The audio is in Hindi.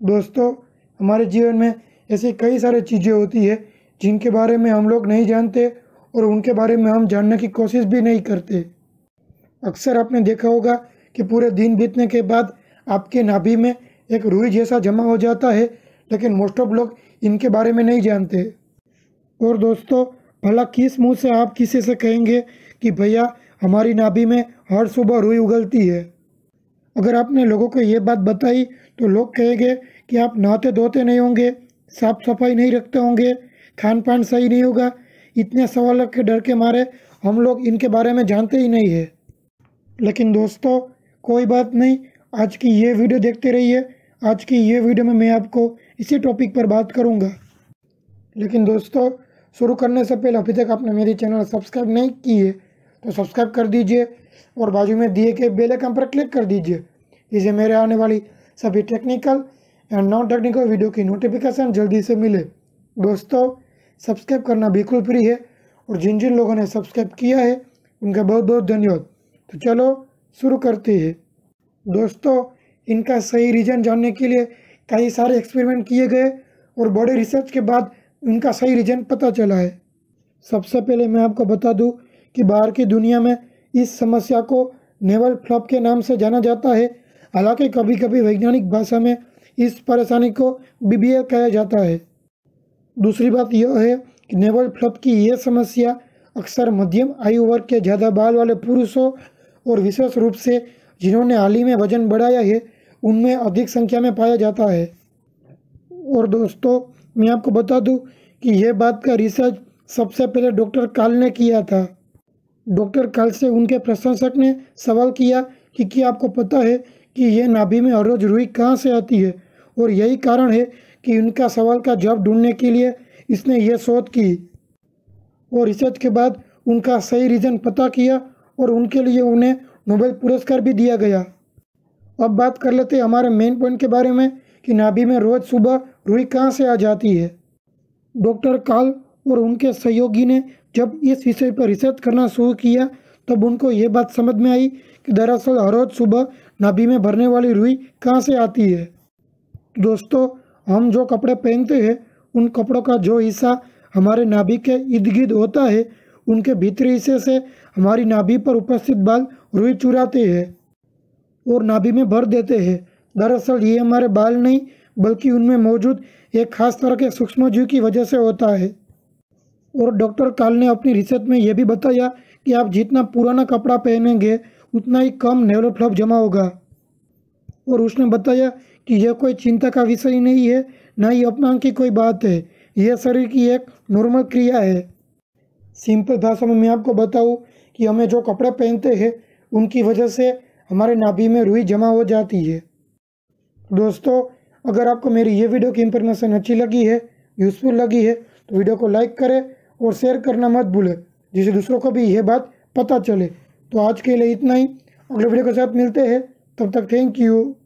दोस्तों, हमारे जीवन में ऐसी कई सारी चीज़ें होती है जिनके बारे में हम लोग नहीं जानते और उनके बारे में हम जानने की कोशिश भी नहीं करते। अक्सर आपने देखा होगा कि पूरे दिन बीतने के बाद आपके नाभि में एक रुई जैसा जमा हो जाता है, लेकिन मोस्ट ऑफ़ लोग इनके बारे में नहीं जानते। और दोस्तों, भला किस मुँह से आप किसी से कहेंगे कि भैया, हमारी नाभि में हर सुबह रुई उगलती है? अगर आपने लोगों को ये बात बताई तो लोग कहेंगे कि आप नहाते धोते नहीं होंगे साफ़ सफ़ाई नहीं रखते होंगे खान पान सही नहीं होगा। इतने सवालों के डर के मारे हम लोग इनके बारे में जानते ही नहीं है। लेकिन दोस्तों, कोई बात नहीं, आज की ये वीडियो देखते रहिए। आज की ये वीडियो में मैं आपको इसी टॉपिक पर बात करूँगा। लेकिन दोस्तों, शुरू करने से पहले अभी तक आपने मेरी चैनल सब्सक्राइब नहीं की है तो सब्सक्राइब कर दीजिए। और बाजू में दिए के बेल आइकन पर क्लिक कर दीजिए। इसे मेरे आने वाली सभी technical and non technical video की नोटिफिकेशन जल्दी से मिले। दोस्तों सब्सक्राइब करना बिल्कुल फ्री है और जिन जिन लोगों ने सब्सक्राइब किया है, उनका बहुत बहुत धन्यवाद। तो चलो, शुरू करते हैं। दोस्तों, इनका सही रीजन जानने के लिए कई सारे एक्सपेरिमेंट किए गए और बड़े रिसर्च के बाद इनका सही रीजन पता चला है। सबसे पहले मैं आपको बता दूँ कि बाहर की दुनिया में इस समस्या को नेवल फ्लॉप के नाम से जाना जाता है। हालाँकि कभी कभी वैज्ञानिक भाषा में इस परेशानी को बीबीएल कहा जाता है। दूसरी बात यह है कि नेवल फ्लॉप की यह समस्या अक्सर मध्यम आयु वर्ग के ज़्यादा बाल वाले पुरुषों और विशेष रूप से जिन्होंने हाल ही में वज़न बढ़ाया है, उनमें अधिक संख्या में पाया जाता है। और दोस्तों, मैं आपको बता दूँ कि यह बात का रिसर्च सबसे पहले डॉक्टर काल ने किया था। डॉक्टर काल से उनके प्रशंसक ने सवाल किया कि क्या आपको पता है कि यह नाभि में हर रोज रुई कहाँ से आती है? और यही कारण है कि उनका सवाल का जवाब ढूँढने के लिए इसने यह शोध की। और रिसर्च के बाद उनका सही रीज़न पता किया और उनके लिए उन्हें नोबेल पुरस्कार भी दिया गया। अब बात कर लेते हैं हमारे मेन पॉइंट के बारे में कि नाभि में रोज़ सुबह रुई कहाँ से आ जाती है। डॉक्टर काल और उनके सहयोगी ने जब इस विषय पर रिसर्च करना शुरू किया, तब उनको ये बात समझ में आई कि दरअसल हर रोज़ सुबह नाभि में भरने वाली रुई कहाँ से आती है। दोस्तों, हम जो कपड़े पहनते हैं, उन कपड़ों का जो हिस्सा हमारे नाभि के इर्द गिर्द होता है, उनके भीतरी हिस्से से हमारी नाभि पर उपस्थित बाल रुई चुराते हैं और नाभि में भर देते हैं। दरअसल ये हमारे बाल नहीं, बल्कि उनमें मौजूद एक खास तरह के सूक्ष्म जीव की वजह से होता है। और डॉक्टर काल ने अपनी रिसर्च में यह भी बताया कि आप जितना पुराना कपड़ा पहनेंगे, उतना ही कम नेवलोफ्लॉप जमा होगा। और उसने बताया कि यह कोई चिंता का विषय नहीं है, ना ही अपमान की कोई बात है। यह शरीर की एक नॉर्मल क्रिया है। सिंपल भाषा में मैं आपको बताऊँ कि हमें जो कपड़े पहनते हैं, उनकी वजह से हमारे नाभि में रुई जमा हो जाती है। दोस्तों, अगर आपको मेरी ये वीडियो की इन्फॉर्मेशन अच्छी लगी है यूज़फुल लगी है तो वीडियो को लाइक करें और शेयर करना मत भूलें। जिसे दूसरों को भी यह बात पता चले। तो आज के लिए इतना ही। अगले वीडियो के साथ मिलते हैं। तब तक थैंक यू